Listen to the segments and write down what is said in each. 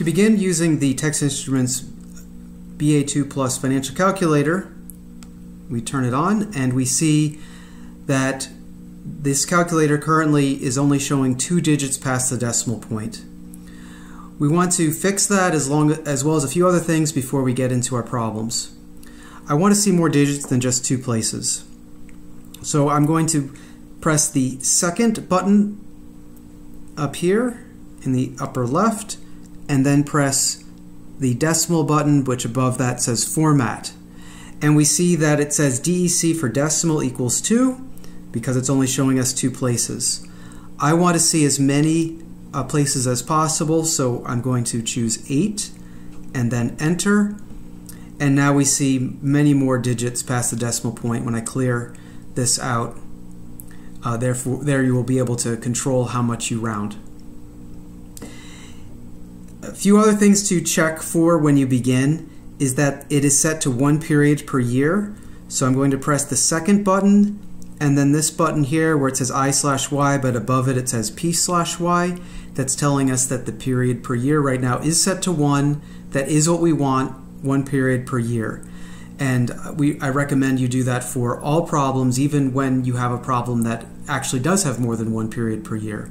To begin using the Texas Instruments BA II Plus Financial Calculator, we turn it on and we see that this calculator currently is only showing two digits past the decimal point. We want to fix that as, long, as well as a few other things before we get into our problems. I want to see more digits than just two places. So I'm going to press the second button up here in the upper left and then press the decimal button which above that says format and we see that it says DEC for decimal equals 2 because it's only showing us two places. I want to see as many uh, places as possible so I'm going to choose 8 and then enter and now we see many more digits past the decimal point when I clear this out. Uh, therefore, there you will be able to control how much you round. A few other things to check for when you begin is that it is set to one period per year. So I'm going to press the second button and then this button here where it says I slash Y but above it it says P slash Y. That's telling us that the period per year right now is set to one. That is what we want, one period per year. And we, I recommend you do that for all problems, even when you have a problem that actually does have more than one period per year.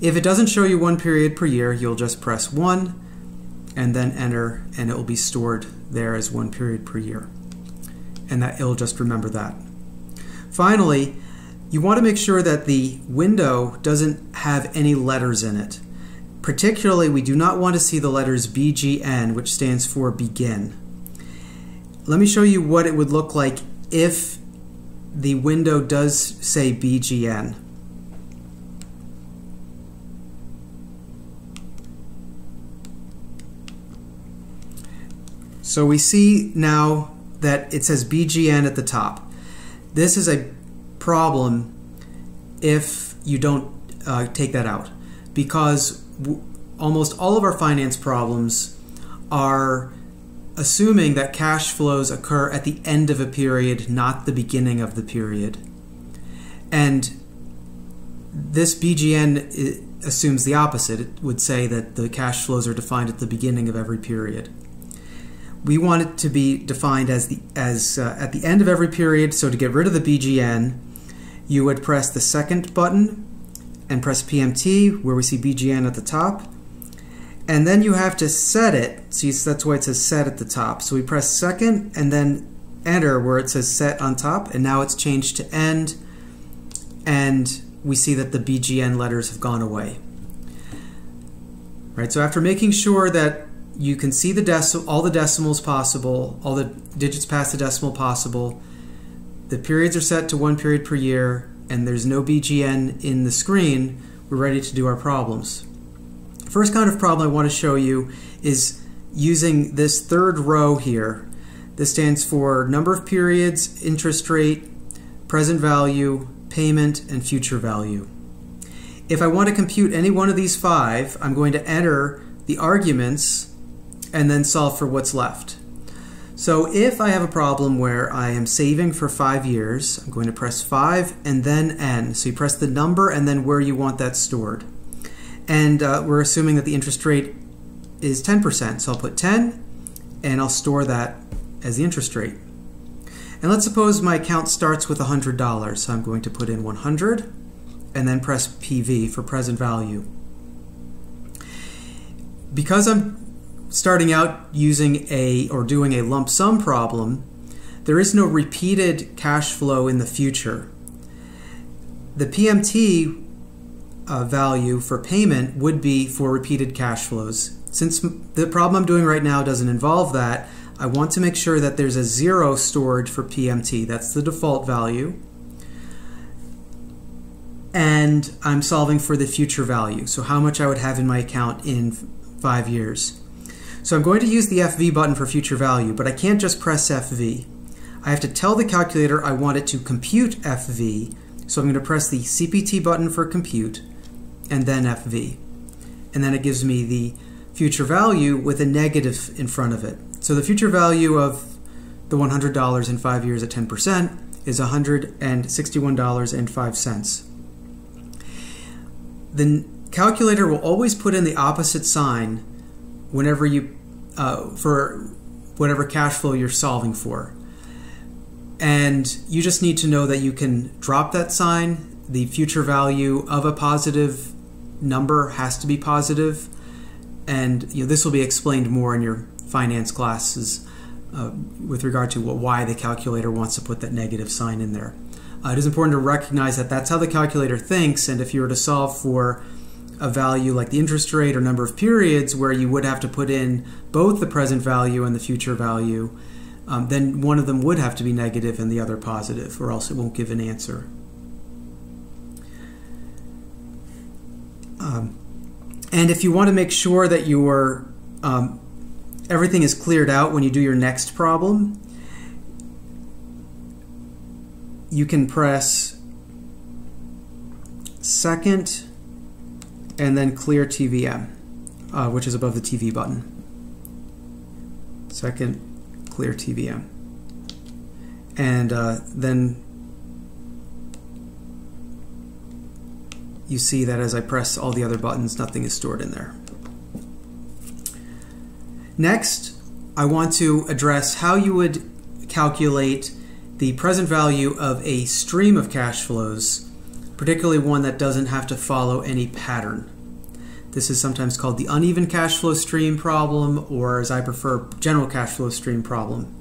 If it doesn't show you one period per year, you'll just press 1 and then enter, and it will be stored there as one period per year. And that it'll just remember that. Finally, you want to make sure that the window doesn't have any letters in it. Particularly, we do not want to see the letters BGN, which stands for begin. Let me show you what it would look like if the window does say BGN. So we see now that it says BGN at the top. This is a problem if you don't uh, take that out because almost all of our finance problems are assuming that cash flows occur at the end of a period, not the beginning of the period. And this BGN assumes the opposite. It would say that the cash flows are defined at the beginning of every period we want it to be defined as the as uh, at the end of every period. So to get rid of the BGN, you would press the second button and press PMT where we see BGN at the top. And then you have to set it. See, that's why it says set at the top. So we press second and then enter where it says set on top. And now it's changed to end. And we see that the BGN letters have gone away. Right, so after making sure that you can see the all the decimals possible, all the digits past the decimal possible. The periods are set to one period per year, and there's no BGN in the screen. We're ready to do our problems. First kind of problem I want to show you is using this third row here. This stands for number of periods, interest rate, present value, payment, and future value. If I want to compute any one of these five, I'm going to enter the arguments and then solve for what's left. So if I have a problem where I am saving for five years, I'm going to press 5 and then N. So you press the number and then where you want that stored. And uh, we're assuming that the interest rate is 10%. So I'll put 10 and I'll store that as the interest rate. And let's suppose my account starts with $100. So I'm going to put in 100 and then press PV for present value. Because I'm starting out using a or doing a lump sum problem, there is no repeated cash flow in the future. The PMT uh, value for payment would be for repeated cash flows. Since the problem I'm doing right now doesn't involve that, I want to make sure that there's a zero stored for PMT. That's the default value. And I'm solving for the future value, so how much I would have in my account in five years. So I'm going to use the FV button for future value, but I can't just press FV. I have to tell the calculator I want it to compute FV, so I'm going to press the CPT button for compute, and then FV. And then it gives me the future value with a negative in front of it. So the future value of the $100 in five years at 10% is $161.05. The calculator will always put in the opposite sign whenever you uh, for whatever cash flow you're solving for. And you just need to know that you can drop that sign. The future value of a positive number has to be positive, and you know this will be explained more in your finance classes uh, with regard to what, why the calculator wants to put that negative sign in there. Uh, it is important to recognize that that's how the calculator thinks, and if you were to solve for a value like the interest rate or number of periods where you would have to put in both the present value and the future value, um, then one of them would have to be negative and the other positive, or else it won't give an answer. Um, and if you want to make sure that your um, everything is cleared out when you do your next problem, you can press second and then clear TVM, uh, which is above the FV button. Second, clear TVM. And uh, then you see that as I press all the other buttons, nothing is stored in there. Next, I want to address how you would calculate the present value of a stream of cash flows, particularly one that doesn't have to follow any pattern. This is sometimes called the uneven cash flow stream problem, or as I prefer, general cash flow stream problem.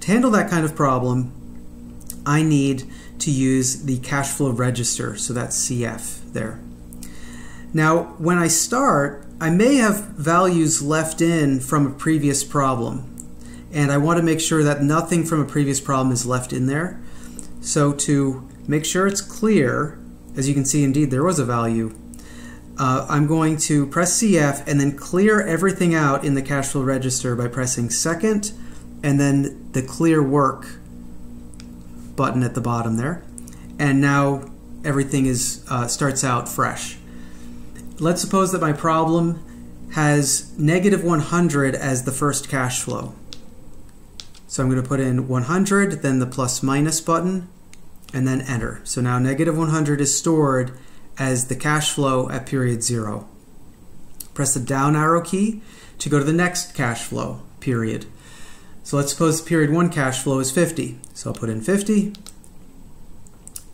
To handle that kind of problem, I need to use the cash flow register, so that's CF there. Now, when I start, I may have values left in from a previous problem, and I want to make sure that nothing from a previous problem is left in there. So to make sure it's clear, as you can see, indeed, there was a value, uh, I'm going to press CF and then clear everything out in the cash flow register by pressing second and then the clear work button at the bottom there. And now everything is uh, starts out fresh. Let's suppose that my problem has negative 100 as the first cash flow. So I'm going to put in 100, then the plus minus button, and then enter. So now negative 100 is stored as the cash flow at period zero. Press the down arrow key to go to the next cash flow period. So let's suppose period one cash flow is 50. So I'll put in 50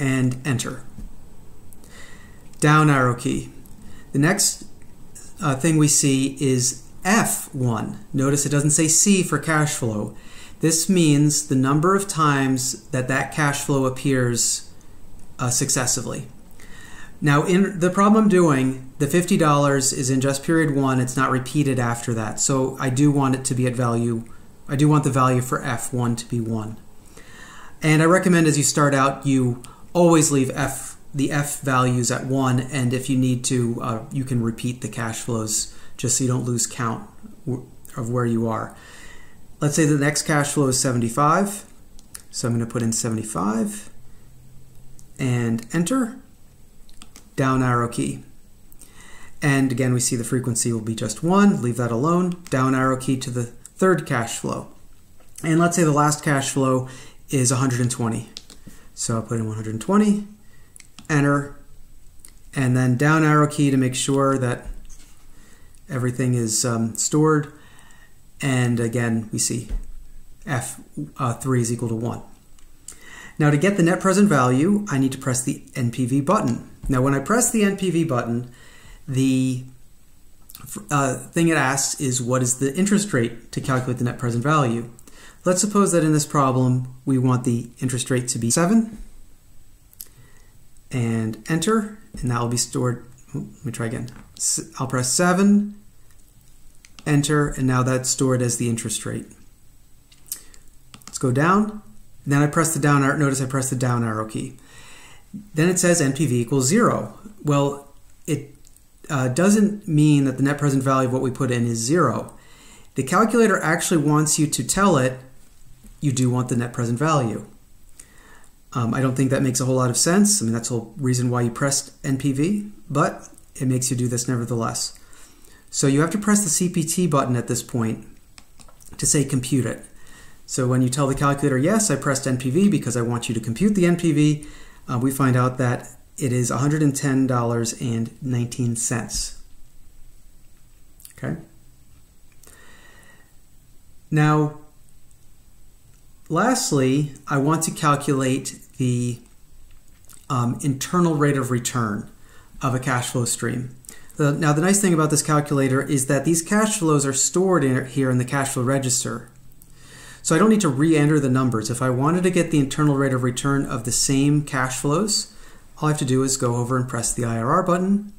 and enter. Down arrow key. The next uh, thing we see is F1. Notice it doesn't say C for cash flow. This means the number of times that that cash flow appears uh, successively. Now, in the problem I'm doing, the $50 is in just period one. It's not repeated after that. So I do want it to be at value I do want the value for f1 to be 1. And I recommend as you start out, you always leave f the f values at 1, and if you need to, uh, you can repeat the cash flows just so you don't lose count of where you are. Let's say the next cash flow is 75, so I'm going to put in 75 and enter, down arrow key. And again, we see the frequency will be just 1, leave that alone, down arrow key to the third cash flow. And let's say the last cash flow is 120. So I'll put in 120, enter, and then down arrow key to make sure that everything is um, stored. And again, we see F3 uh, is equal to 1. Now to get the net present value, I need to press the NPV button. Now when I press the NPV button, the uh, thing it asks is what is the interest rate to calculate the net present value. Let's suppose that in this problem we want the interest rate to be 7 and enter and that will be stored let me try again I'll press 7 enter and now that's stored as the interest rate let's go down then I press the down arrow notice I press the down arrow key then it says NPV equals 0 well it uh, doesn't mean that the net present value of what we put in is zero. The calculator actually wants you to tell it you do want the net present value. Um, I don't think that makes a whole lot of sense. I mean, that's the whole reason why you pressed NPV, but it makes you do this nevertheless. So you have to press the CPT button at this point to say compute it. So when you tell the calculator, yes, I pressed NPV because I want you to compute the NPV, uh, we find out that it is $110.19. Okay? Now, lastly, I want to calculate the um, internal rate of return of a cash flow stream. The, now, the nice thing about this calculator is that these cash flows are stored in, here in the cash flow register. So I don't need to re-enter the numbers. If I wanted to get the internal rate of return of the same cash flows, all I have to do is go over and press the IRR button,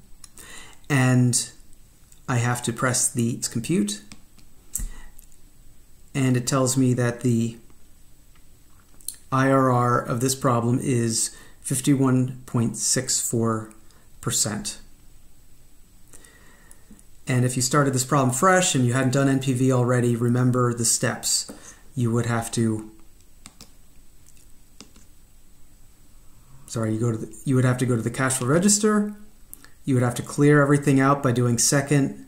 and I have to press the compute, and it tells me that the IRR of this problem is 51.64%. And if you started this problem fresh and you hadn't done NPV already, remember the steps. You would have to sorry, you go to the, you would have to go to the cash flow register. You would have to clear everything out by doing second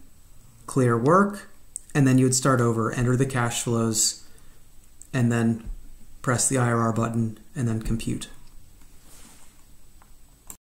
clear work, and then you would start over, enter the cash flows, and then press the IRR button and then compute.